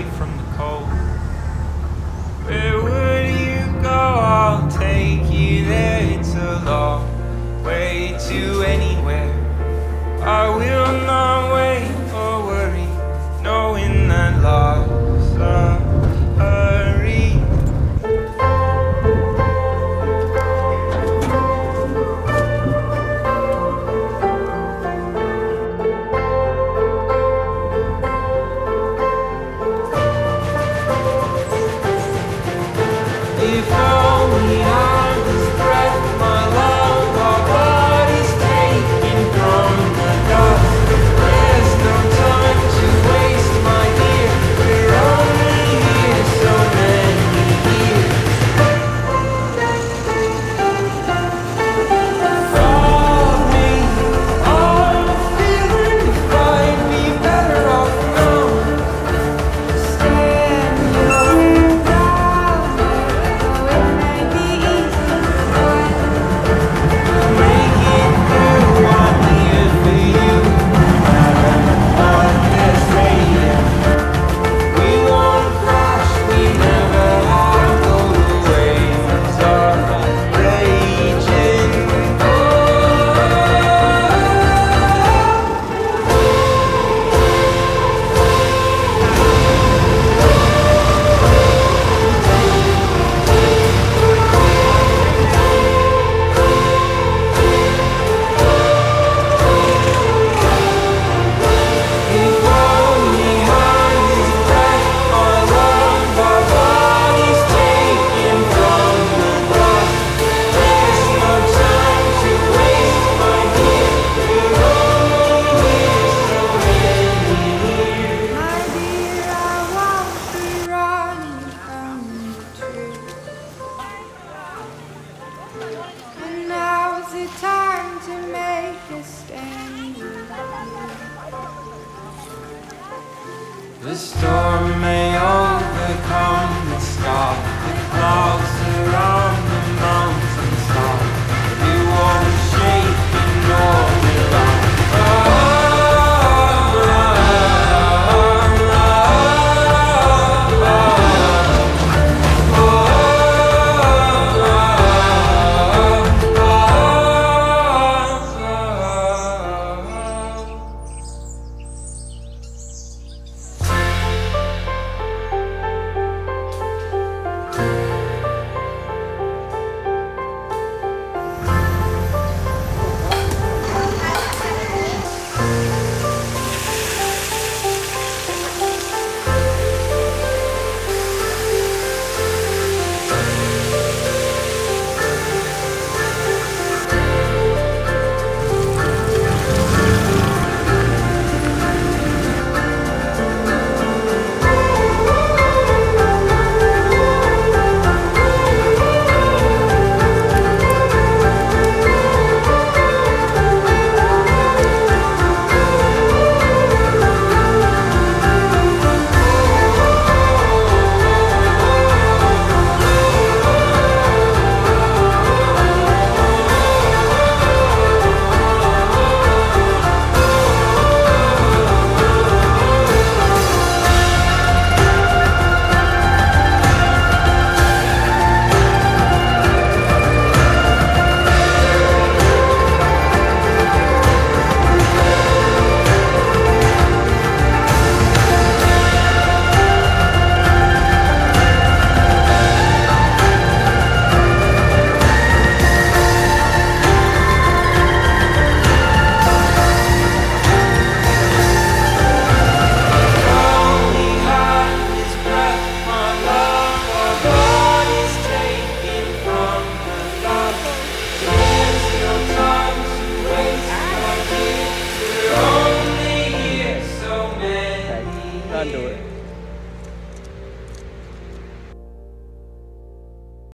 away from the cold. Where would you go? I'll take you there. It's a long way to anywhere. I will not. The storm may